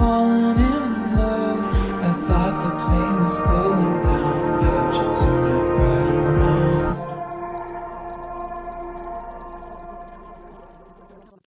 falling